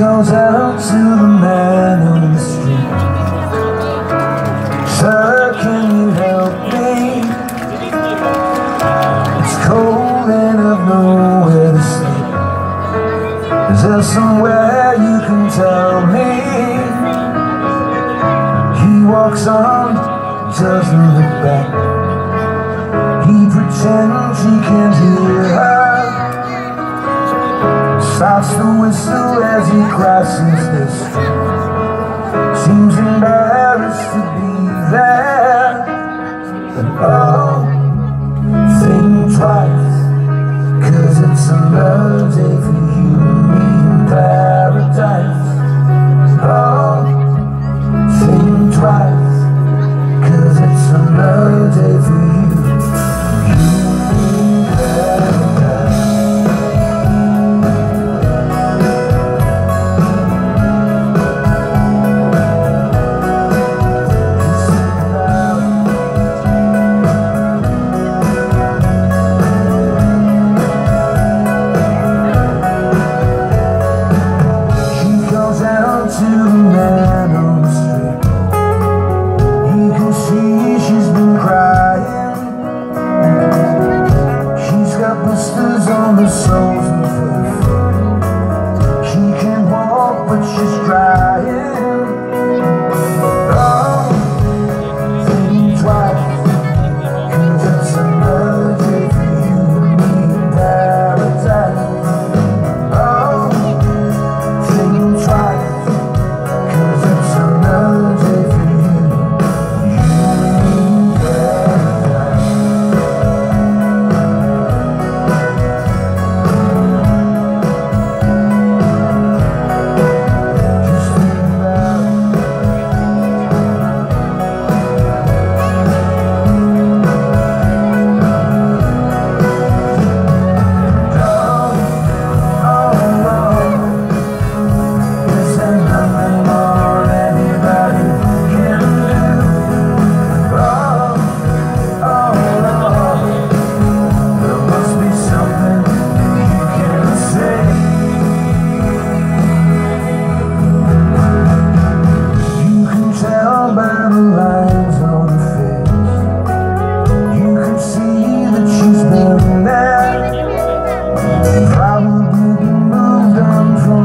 goes out to the man on the street Sir, can you help me? It's cold and I've nowhere to sleep Is there somewhere you can tell me? He walks on, doesn't look back He pretends Stops the whistle as he crosses the street Seems embarrassed to be there But oh, think twice. Cause it's a love day for you and me in paradise.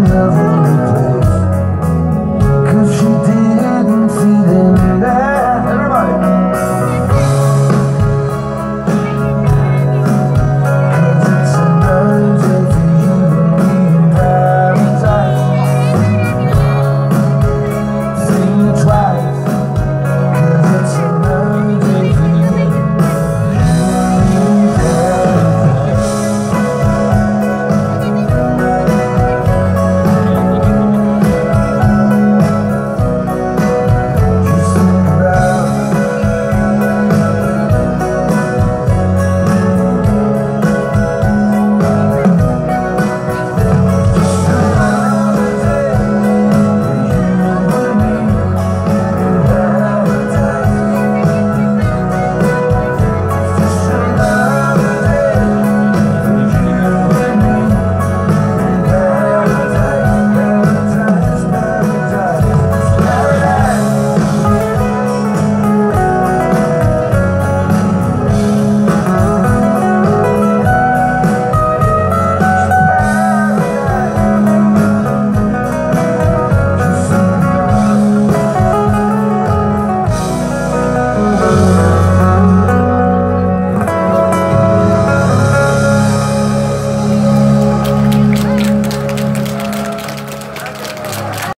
love.